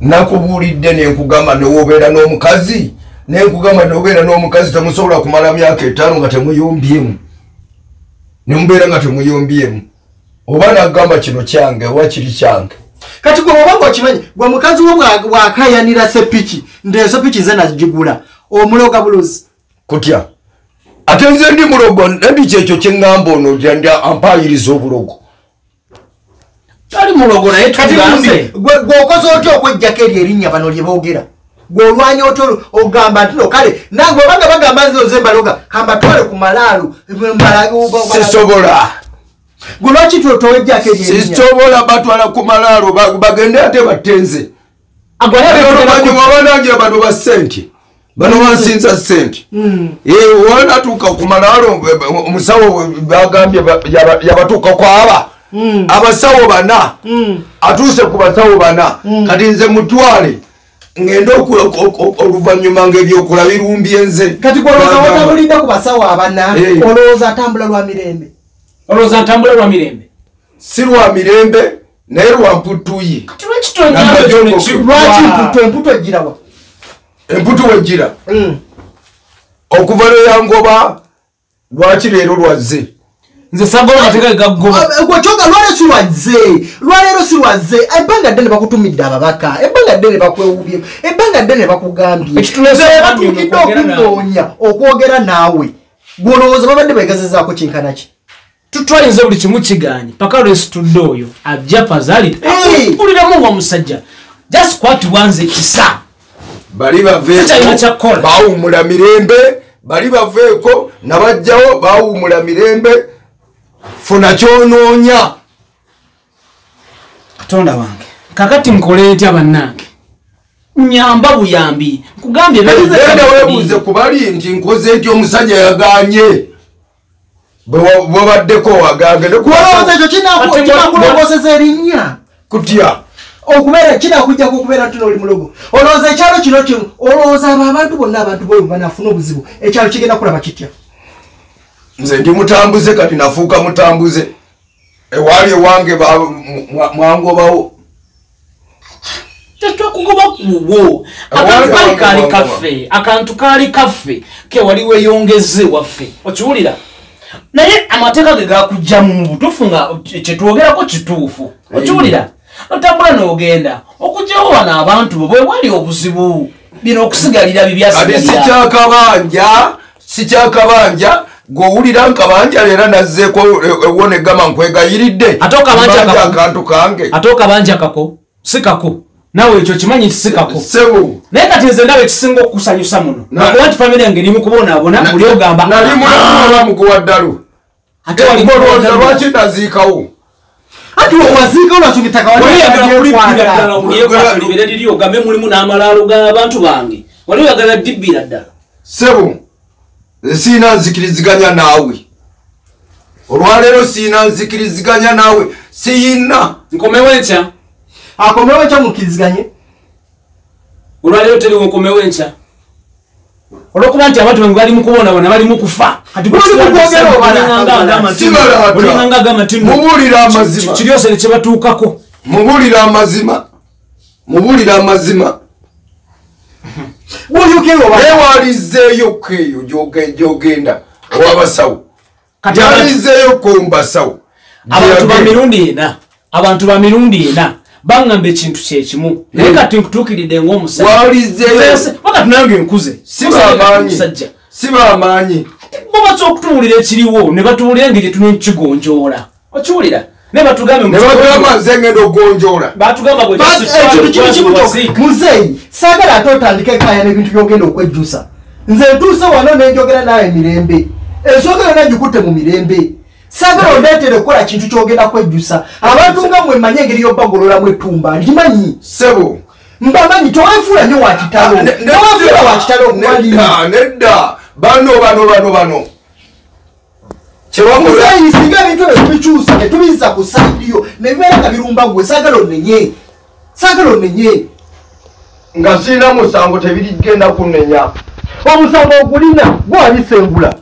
nakubuulidde nenkugamba newobeera n'omukazi. Nenkugamba newobeera n'omukazi temusobola kumala myaka etaano nga temuyombyemu. Nemubeera nga temuyombyemu. Oba nagamba kino kyange oba kiri kyange kati gwe bwobanga okimanyi gwe mukazi wo bwa- bwakayanira sepiki ndeezo piki ze nazigula. Omuloga buluzi kutya? Ate nze ndi mulogo nandi kyekyo kyeŋŋamba ono ndi ampayiriza obulogo. Tali mulogo naye kati tuganze gwe gwe okoze otya okwejjako eryo erinnya bano lye boogera? Gwe olwanya otya olu- ogamba nti no kale nange obanga bagamba nzino ze mbaloga kamba twale ku malaalo sisobola gwe lwaki twe towejjako eryo erinnya sisobola batwala ku malaalo ba- bagende ate batenze. Agwaye wabanangira bano ba sente bano bansinza sente wanatuuka ku malaalo eh, omusawo bagambye ba- yaba- yabatuuka kwaba abasawo bana. Atuuse ku basawo bana. Kati nze mutwale ngende oku- oluvanyuma ngaebyokola birumbye nze kati gwolowooza Bagamba- watabulidde ku basawo abana Eh. olowooza atambula lwa mirembe olowooza ntambula lwa mirembe? Si lwa mirembe naye lwa mputuyi lwaki mputu emputu egirawa emputu wejira okuva lweyangoba lwaki leero lwazze nze sagola mateeka gaggoba gwekyoga lwaleero si lwazze lwaleero si lwazze ebbanga ddene bakutumidde ababaka. Ebbanga ddene bakwewubye. Ebbanga ddene bakugambye. Batuukidde okwogera naawe. okunnoonya okwogera naawe. Gwolowooza babadde begezezaako kinkanaki tutwayinza buli kimu kiganye paka lwesitudde oyo ajja pazali mpuliramu omusajja just kwatibwa nze kisa. Bali bave Sikyalina kyakkola. bawumula mirembe bali baveeko nabajjawo bawumula mirembe funa kyonoonya. Katonda wange kakati nkole ntya bannange? Nyamba buyambi nkugambye genda weebuuze ku bali nti nkoze nti omusajja yaganye bwebaddeko wagange olowooza ekyo kinakulongoseza erinnya. Kutya? Okubeera kinakujjako okubeera nti nooli mulogo. Olowooza ekyalo kino kino olowooza abo abantu bonna abantu boyo banafuna obuzibu ekyalo kigenda kulaba kitya? Nze ndi mutambuze kati nafuuka mutambuze. Ewaali ewange mwangobawo. Tetwakugoba kuwo akantu kali kaali kaffe akantu kaali kaffe ke wali weeyongeze waffe. Okiwulira naye amateeka ge gakugjamu mu butuufu nga kyetwogerako kituufu. Okiwulira otambula n'ogenda okugjawo wano abantu bo bwe wali obuzibu. Bino okusigalira bibyasigalira sikyakabanja sikyakabanja ng'owulira nkabanja leera nazzeeko ewo negama nkwegayiridde. Ate okabanja akantu kange. Ate okabanja kako? Si kako nawe ekyo kimanyi nti si kako sebo. Naye kati nze ndaba ekisinga okukusanyusa muno. Na- nakuba nti famire yange erimu kubonaabona buli ogamba nali "Ah, mulamuoba muguwa ddalu. Ate wali olowooza lwaki naziikawo ati walikwata omulyekwata libeera liri ogambe mulimu n'amalaalo g'abantu bange wali oyagala dibbira ddala. sebo siina nzikiriziganya naawe. Olwaleero siina nzikiriziganya naawe. Siina nkomewo enkya akomewo ekyamukkiriziganye olwaleero teriwo nkomewo enkya olwokuba nti abantu bange bali mu kubonabona bali mu kufa. Kati Buli mukwogera obala- olinganga agamba nti nno Mubuulire amazima. kiryosere kyebatuukako. Mubulire amazima. Mubulire amazima. Bwolyokera oba ewalizeeyo keeyo gyoge- gyogenda. Owabasawo. Kati abantu- yalizeeyo kombasawo abantu ba mirundi ena. Abantu ba mirundi ena baŋŋamba ekintu kyekimu naye kati nkutuukiridde ng'omusajja. Walizeeyo wakati nange nkuze. Musajja si bamaanyi mubaza okutuwulira ekiriwo ne batuwulira engeri tunekigonjoola okiwulira? Ne batugambe ne bagamba nze ngenda ogonjoola. Batugamba bwe But ekintu kimu kimu kyokka muzeeyi saagala ate otandika ekaya n'ebintu byogenda okwejjusa nze ntuuse wano nenjogera naawe emirembe ensonga yonna gikutte mu mirembe saagala ondeetere okukola kintu kyogenda kwejjusa. Abantu nga mwe manye engeri yobbagololamu ettumba ndimanyi sebo. Mbamanyi tewefuula nnyo wakitalo Ne- ne- tewefuula wakitalo okuwaliri nedda nedda. Bano bano bano bano. Kyewakola muzeeyi singa ebintu ebyo tubikyusa ne tubiyisa ku saidiyo ne bibeera nga birumba gwe saagala onenye. Saagala onenye. Nga sirina musango tebirigenda kunenya. Omusango ogulina gwabisengula wena balobisengula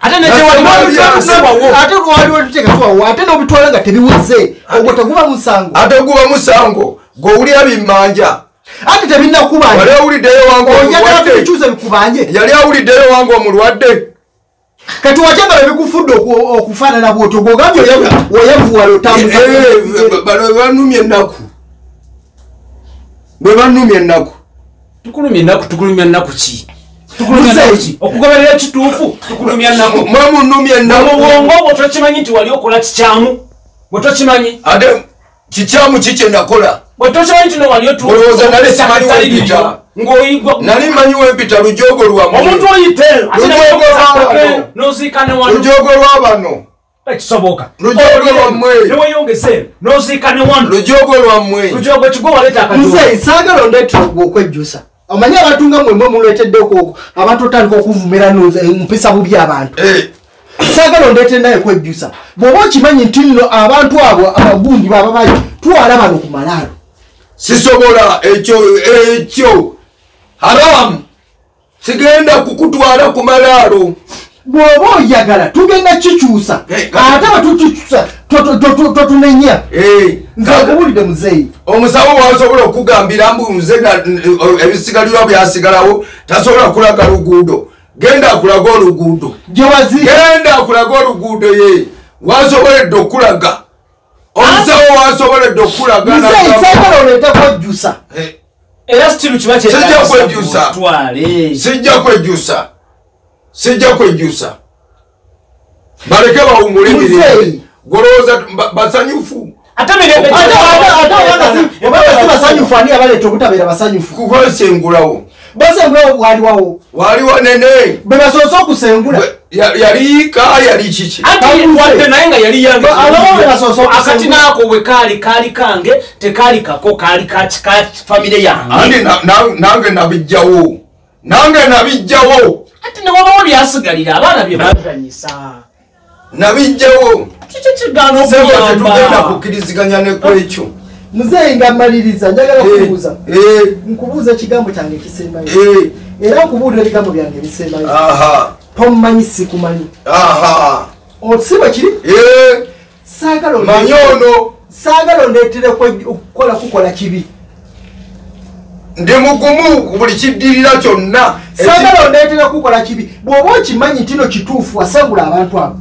Ate ne tewali waliwo ate lwaliwo tuteekatuwawo ate n'obitwala nga tebiweze ogwo teguba musango. Ate guba musango gweowulira bimmanja. Ate tebinakubanja wali awuliddeyo wange oyagala omulwadde. tubikyuse bikubanje yali awuliddeyo wange omulwadde. Kati wakyagala bikufudde oku- okufaanana bwotyo gwogambye oyavuwala otambuza bano bebanumya ennaku. Bwe banumya ennaku. Tukulumya ennaku tukulumya nnaku ki okugoberera ekituufu tukulumya nnaku mwe munumya ennaku obwongo bwe tokimanyi nti wali okola kikyamu bwe tokimanyi. Ate kikyamu kikye nakola? Bwe tokimanyi nti nowali Olowooza nali simanyi wempita. ngaoyigwa nali manyi wempita lujogo lwammwe omuntu oyite ate Lujogo lwabano. wano. Lujogo lwammwe. neweyongese noziikane wano. Lujogo lwammwe lujogo kigwe waleeta akadumu nze saagala ondeetera ogwo okwejjusa omanyi abantu nga mwemwe muleeteddeko abantu otandika okuvumira noze- mpisa bubi abantu. Eh, saagala ondeetere naye kwejjusa. Bw'oba okimanyi nti nno abantu abo abagundi bababayo twala bano ku malaalo. Sisobola ekyo ekyo. Haramu sigenda kukutwala ku malaalo. Bw'oba oyagala tugenda kikyusa. Eh, ate batukikyusa totunenya Eh, nze akuwulidde muzeeyi omusawo wasobola okugambira mbu nze ebisigalirwa byasigalawo tasobola kulaga luguudo. Genda akulaga oluguudo. Genda akulaga oluguudo ye. Wasoboledde okulaga. Omusawo wasoboledde okulaga muzeeyi n'agamba- saagala oleete kwejjusa Eh, era sitiru kiba Sijja kwejjusa. twale sijja kwejjusa sijja kwejjusa baleke bawumule Muzeeyi. Golowooza ba- basanyufu. Ate basanyufu ani abaleeta obutabeera basanyufu. Kukwesengulawo basengula waliwawo waliwo nene bwe basoose okusengula. Yali ka yali kiki? Wadde naye nga yali yange Ba- abawo be basoose okusengula. akati naako bwe kaali kaali kange tekaali kako kaali ka famire yange. Andi na- na- nange nabijjawo nange nabijjawo ati newabawo byasigalira abaana bye bazanyisa nabijjawo tetugenda kukkiriziganya nekwekyo muzeeyi nga mmaliriza njagala Eh, kubuuza eh, nkubuuza ekigambo kyange ekisembayo. Eh, era nkubuulira ebigambo byange ebisembayo. Tomumanyi sikumanyi aha. Si bwe kiri? Manyi ono. Saagala ondeetereko okukola kukola kibi. Ndi mugumu ku buli kiddirira kyonna. Saagala ondeetera kukola kibi. Bw'oba okimanyi nti no kituufu wasengula abantu abo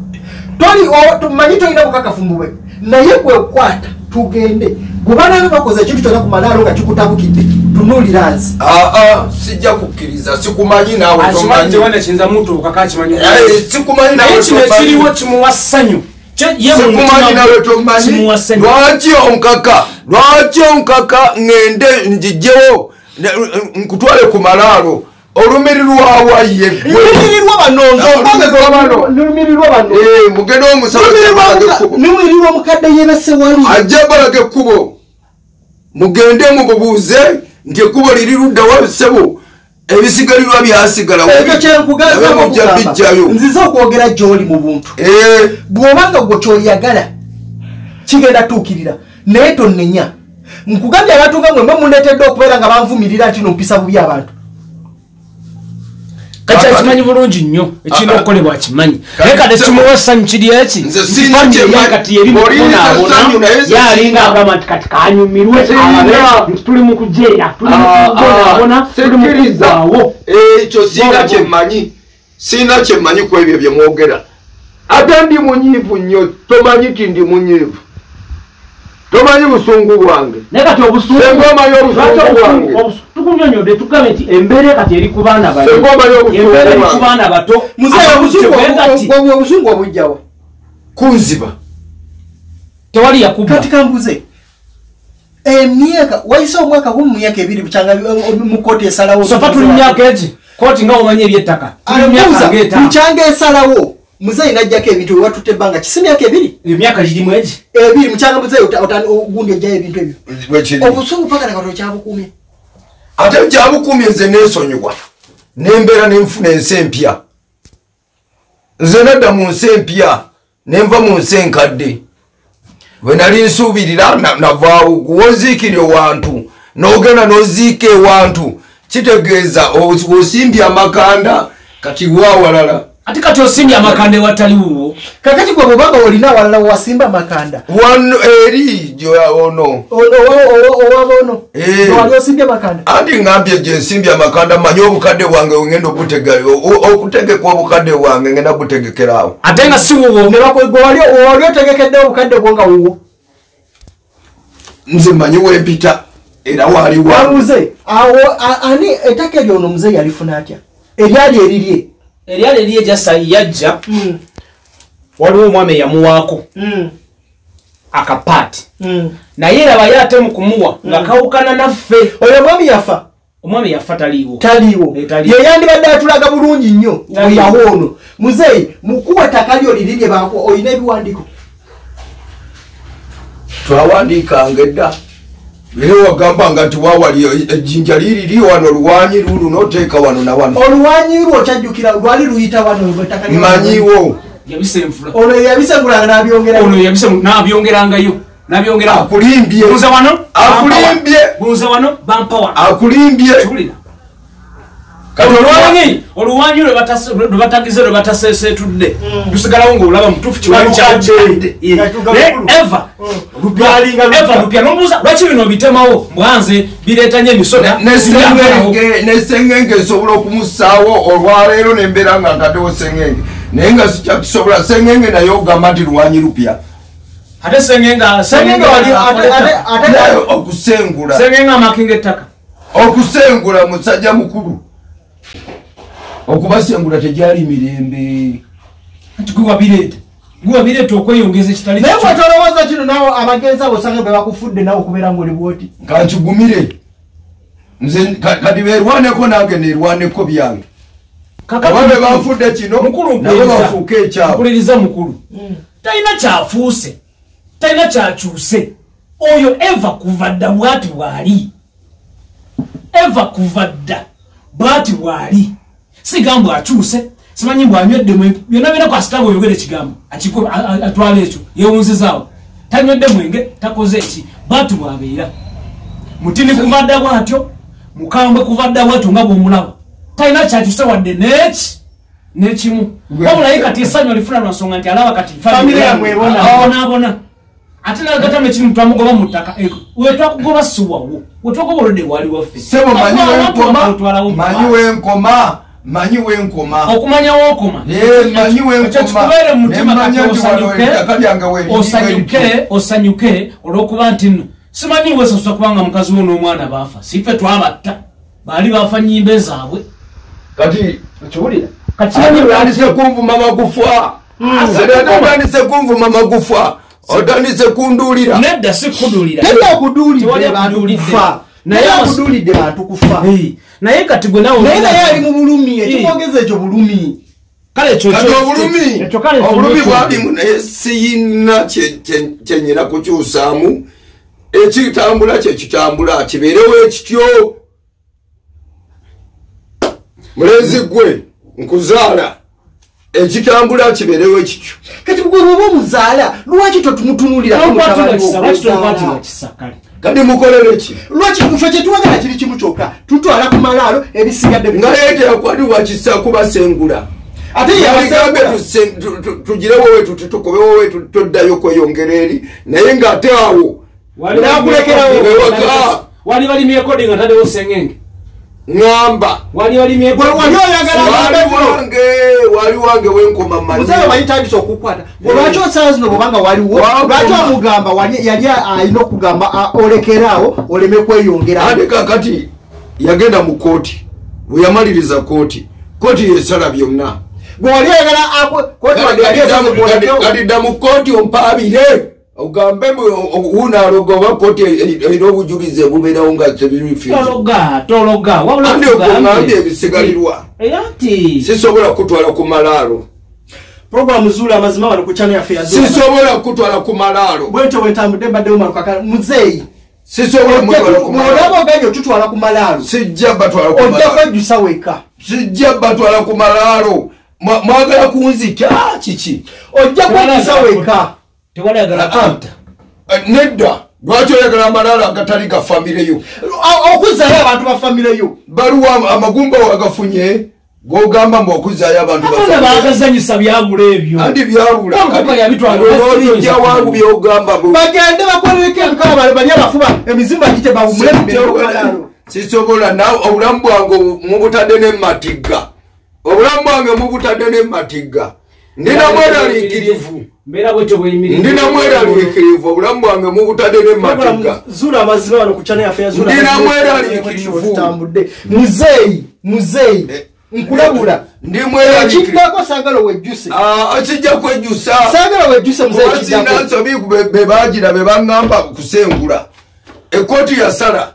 tumanyi tolina bukakafu mubwe naye gwekwata tugende. Bwe banaabe bakoze ekintu kyonna ku malaalo nga kikutabukidde tunuulira nzi aa sijja kukkiriza sikumanyi naawe kakimanyi Eh, sikumanyi naye nawe kino ekiriwo kimuwa ssanyu sikumanyi nawe tomanyi lwaki onkaka lwaki onkaka ŋŋende njijjewo. Ne- nkutwale ku malaalo olumiri lwawaye lumirirwa banonzo Lumirirwa bano. lumirirwa bano. mugende omusawo lumirirwa omukadde yebase wali ajja balaga ekkubo mugende mububuuze nti ekkubo liri luddawa sebo. Ebisigalirwa byasigala ekyo kyenkugazamujja mujja bijjayo nzize okwogera gy'oli mu buntu. Eh, bw'obanga gwe kyoyagala kigenda tuukirira. Naye tonnenya. Nkugambye abantu nga mwe mwe muneetedde okubeera nga banvumirira nti nompisa bubi abantu kati akimanyi bulungi nnyo ekirina okukolebwa akimanyi naye kati kimuwa essanyu kiri eki kati eri Olina essanyu naye nze yalinga sirina. agamba nti kati kanyumirwe nti tuli mu kujeera tuli mu Ah, ah, tuli mu sikiriza. kuggwaawo ekyo siina kyemmanyi siina kyemmanyi ku ebyo bye mwogera ate ndi munyiivu nnyo tomanyi ti ndi munyiivu tomanyi busungu bwange naye kati obusungu omanyi obusungu? bwange? Tukunyonyodde tugambe nti embeera kati eri ku baana bato. Senga omanyi obusungu embeera eri ku baana bato. Muzeeyi Abakutte bwe kati obusungu obujjawa? Kunziba tewali yakubba kati kambuze emyaka wayise omwaka gumu myaka ebiri bukyanga mu kooti esalawo. Sofa tuli myaka egi. Kooti nga omanyi ebyettaka. Bukyanga esalawo muzeeyi najjako ebintu wewatutte ebbanga kisi myaka ebiri? Emyaka girimu egi. Ebiri mukyanga muzeeyi ogundi ojjayo ebintu ebyo. Obusungu paka nakati okyabukumye ate gyabukumye nze neesonyiwa nembeera nenfuna ensi empya. Nze nadda mu nsi empya nenva mu nsi enkadde. Bwe nali nsuubirira na- navaawo guwoziikire ewantu n'ogenda n'oziika ewantu kitegeeza osimbye amakanda kati waawalala ate kati osimbye amakanda ewatali wuwo kakati gwe bwebanga olina awalala wasimba amakanda wano eri ono. Owaba ono. Eh. wali osimbye amakanda anti ngambye gye nsimbye amakanda manyi obukadde bwange o- okutegeka obukadde bwange ngenda kutegekerawo ate nga si wuwo wali otegekedde obukadde bwo nga wuwo. Nze manyi wempita era waali wa wabuze awo ani ettaka eryo ono muzeeyi yalifuna atya? Eryali erirye? Eryali eri ejasayi yajja waliwo omwami eyamuwaako akapaati. Naye raba ye ate mu kumuwa nga kawukana naffe. Oyo mwami yafa. Omwami yafa taliiwo. Taliiwo. Eh, ye yandibadde atulaga bulungi nnyo oyawo ono. Muzeeyi mukuwa ettaka lyo lirirye baku olina ebiwandiiko? Twawandiikanga edda. Era wagambanga nti wawali ejjinja liriri wano luwanyi lulu noteeka wano na wano. Oluwanyi lwo okyajjukira lwali luyita wano manyiwo yabisenfula ono yabisengulanga n'abyongera ono yabise- nabyongerangayo. Nabyongerawo akulimbye. Bunza wano akulimbye. Bunza wano bampawa akulimbye. Kiwulira. Oluwanyi oluwanyi lwe batagize lwe batasesetudde lusigalawo ngaolaba mutuufu Katuga naye bukulu. eva Lupya. Nomubuuza lwaki bino bitemawo? Mbwanze bireeta nyo emisoda nesengenge nsobola okumusaawo olwaleero nembeera nga ntaddewo sengenge naye nga sikyakisobola sengenge naye ogamba nti luwanyi lupya. Ate sengenga Sengenge wali- ate- okusengula. Sengenga amakinga ettaka. Okusengula musajja mukulu. Okubasengula tegyali mirembe. Nti gwe wabireeta gwe wabireeta okweyongeza ekitali naye bwetolowooza kino nawe abagenzi abo osange bwe bakufudde nawe okubeera ngaoli bwoti. Kankigumire nze ka- kati berwaneko nange nerwaneko byange ababe banfudde kino nabo bafuuke ekyabo mpuliriza mukulu. Talina kyafuuse talina kyakyuse. Oyo eva kuva dda bwati bwali. Eva kuva dda bwati bwali. Sigamba akyuse simanyi bwanywedde mwenge byonna byona kwasita bweyogera ekigambo atwala ekyo yewunzizaawo tanywedde mwenge takoze eki? Bwati bwabeera. Mutini kuva dda bwatyo mukambwe kuva dda bwatyo nga bwomulaba talina kyakyuse wadde neki nekimu wabulaye kati essanyu alifuna lwansonga nti alaba kati Family yamwe ebona. abonaabona ate nagatamu ekimu twamugoba mu ttaka ego wetwakugoba siwawo wetwagoba olodde wali waffe sebo manyi wenkoma manyi wenkoma manyi wenkoma okumanya wookoma Eh, manyi Ekyo wenkoma kikubeere mu mutima kati nemanya nti wano osanyuke olwokuba nti nno. Simanyi wesasusa kubanga mukazi wo n'omwana baafa. Sife twabatta baali baafa nyimbe zaabwe kati okiwulira kati otandise kunvuma magufa otandise kunvuma magufa otandise kunduulira nedda sikudulira tera okuduulidde bantu kufa Naye akuduulidde bantu kufa naye kati gwe nawe naye ali mu bulumi ekimwogeza ekyo bulumi. Kale obulumi? bwalimu naye siyina kye- kye- kyenyina kukyusaamu. Ekitambula kyekitambula kibeerewo ekityo mulenzi gwe nkuzaala ekitambula kibeerewo ekityo kati gwe bwoba omuzaala lwaki kale kati mukolere ki lwaki fe kyetwagala kiri kimu kyokka tutwala ku malaalo ebisigadde nga yeteyakwatibwa kisa kubasengula ate yaligambe yabasengula tugirewo wetu tutukobewo wetu toddayo kweyongera eri naye ng'ate awo Nakulekerawo. wali balimye kodi nga taddewo sengenge ŋŋamba wali wali wali wange wali wenkoma muzaala manyi bayitagisa okukwata. Gwe lwaki osala zino bwobanga waliwo lwaki omugamba wali- yali alina okugamba olekeraawo oleme kweyongera? Ate kakati yagenda mu kooti bwe yamaliriza kooti kooti yesala byonna. Gwe wali oyagala kati dda mu kooti ompaabire ogambe wunaaloga oba kooti erina obujulizi ebubeerawo nga okuŋambye ebisigalirwa? Era nti sisobola kutwala ku malaalo. Programu zuula amazima wano ku channel yaffe sisobola kutwala ku malaalo. Bwentyo bwentambudde mbadde mumalukaka muzeeyi bwolaba oganye otutwala ku malaalo. Sijja batwala ku ojja kwejjusa weka. Sijja batwala ku malaalo. Mwa- mwagala kunzita kiki? Ojja kwejjusa weka tewali agala kanta Eh, nedda. Lwaki oyagala amalaalo agatali ga famireyo O- okuzzayo abantu ba famireyo baluwa amagumba wagafunye gogamba mbu okuzaayo abantu ba abaana famire. bagazanyisa byabula ebyo. Andi byabula. Wamukaka yabitwala, olwojja wangu byogamba bagende bakolereko emikaba banye abafuba emizimba gite bawumule sisobola nawe obulamu bwange mubutadde nematigga obulamu bwange mubutadde nematigga ndina mweraliikirivu mbeera bwetyo bweyimirira ndina mweraliikirivu obulamu bwange mubutadde nematigga zuula amazima wano ku channel yaffe yazuula Ndina amazima mweraliikirivu. tutambudde muzeeyi muzeeyi nkulabula. Ndi mweraliikirivu ekiddako saagala wejjuse kijja kwejjusa saagala wejjuse muzeeyi obasina kiddako nsobi be- be bagira be baŋŋamba kusengula. Ekooti yasala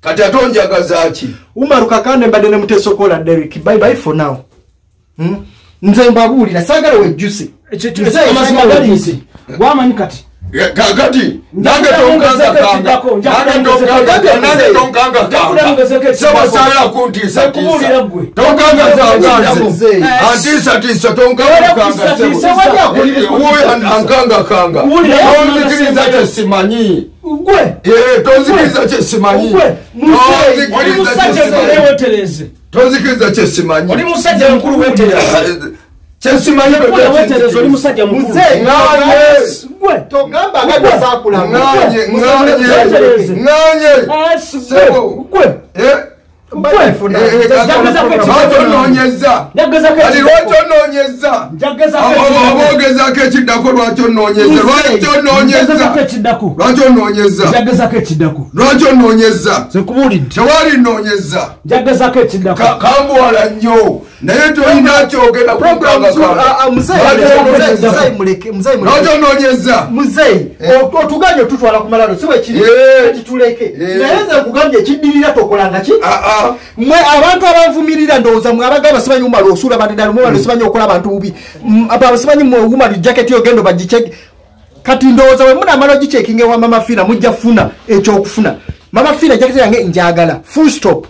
kati ate onjagaza ki? Umaru kakande mbadde ne muteesokola derek bye bye for now. Hmm? nze mbabuulira. Saagala wejjuse Muzeeyi, amazima saagala galinze wejjuse. gwamanyi kati? Kakati nange Nkubuulira kuntiisatiisa Muzeeyi. antiisatiisa tonkangakanga tonzikiriza kyesimanyi tonzikiriza kyesimanyi Tonzikiriza kyesimanyi. tonzikiriza oli musajja mukulu wetereze wetereze oli musajja gwe Eh, ekiddako lwaki onoonyeza lwaki onoonyeza tewali noonyeza kambuwala nnyo naye tolina kyogera nokyononyeza muzeyi otuganye otutwala ku malalo si wekiri Eh. kati tuleke Eh. naye nze nkugambye ekiddirira tokolanga ki? Ah, mwe abantu abanvumirira ndowooza mwe abagaba simanyi mumala osuula bantu ddala mumala simanyi okola abantu bubi. Mm, simanyi mumala jaketi ogenda bagiceki kati ndowooza bwe munamala ogicekinga ewa mama fiina mujja funa ekyokufuna. Mama fiina jaketi yange njagala. Full stop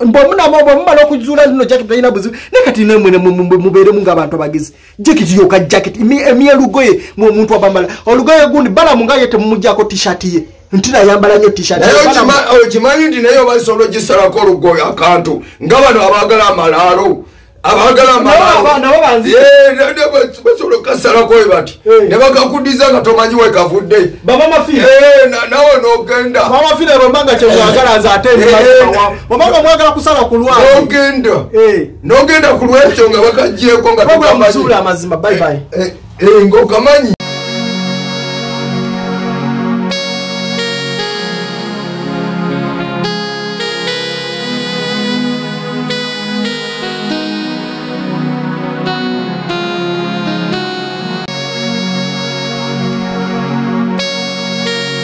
bwemumala okuzuula nino jaketi talina buzibu ne kati mubeeremu ngaabantu abagezi jaketi yoka jaketi emyelugoye omuntu abamala olugoye gundi balamu nga ye temumugjako tishati ye. Nti nayambala nyo tishati naye okima- okimanyi nti naye obasobola ogisalako olugoye akantu. Nga bano abagala amalaalo banzi- basobola okasalako we bati Eh. ne bakakudiza nga tomanyi wekavudde Eh, na- nawe nogenda. Lwazi nogenda. Nogenda ku lwekyo nga bakagyeko nga programu